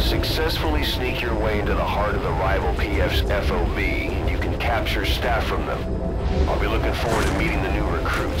Successfully sneak your way into the heart of the rival PF's FOB. You can capture staff from them. I'll be looking forward to meeting the new recruits,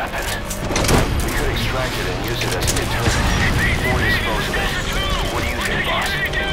weapon. We could extract it and use it as a deterrent. Or dispose of it. What do you think, boss?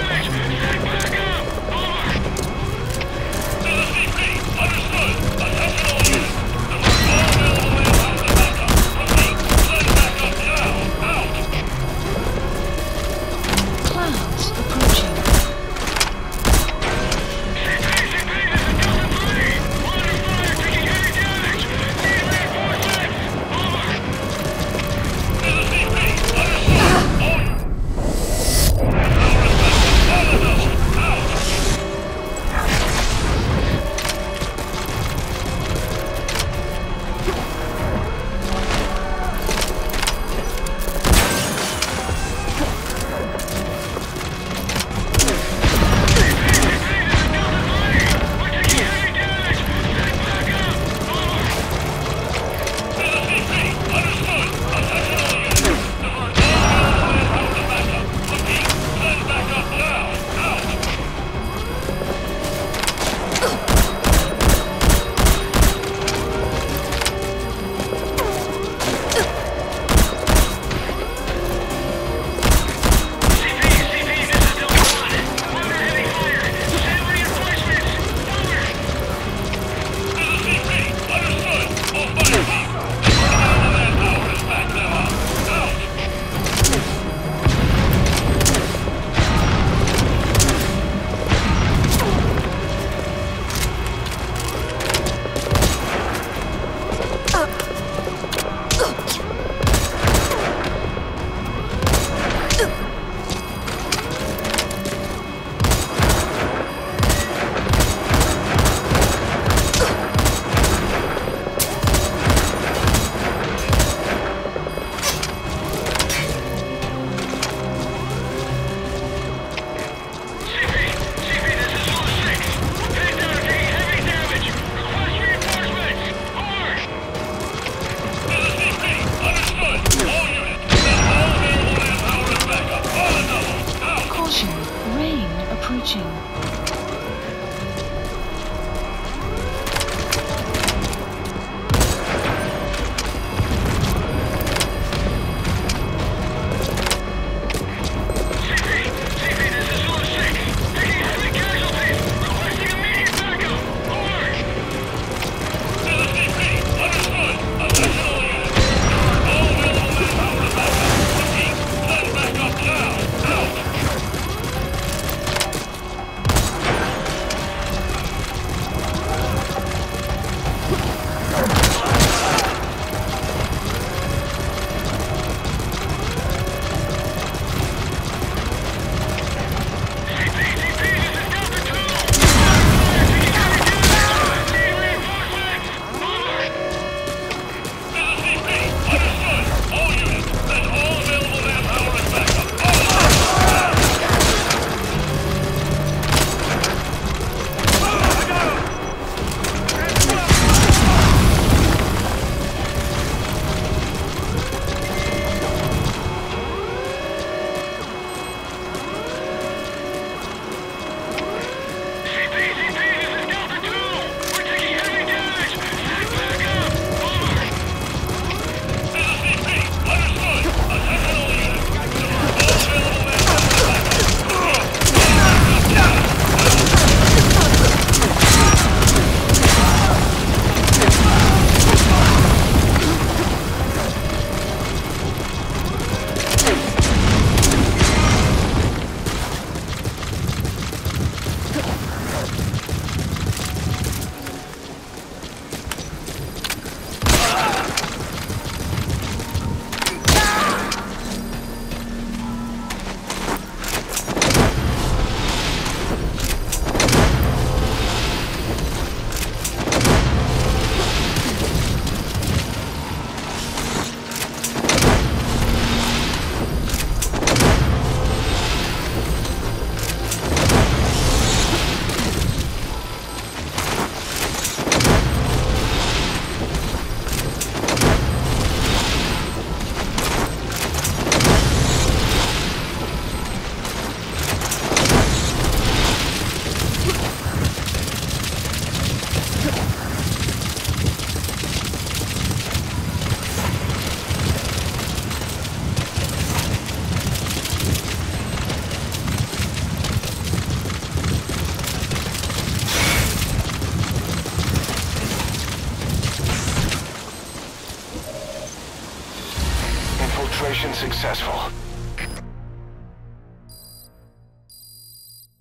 Mission successful.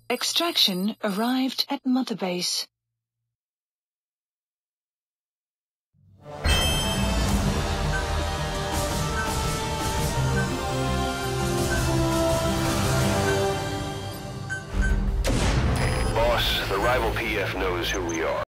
Extraction arrived at Mother Base. Boss, the rival PF knows who we are.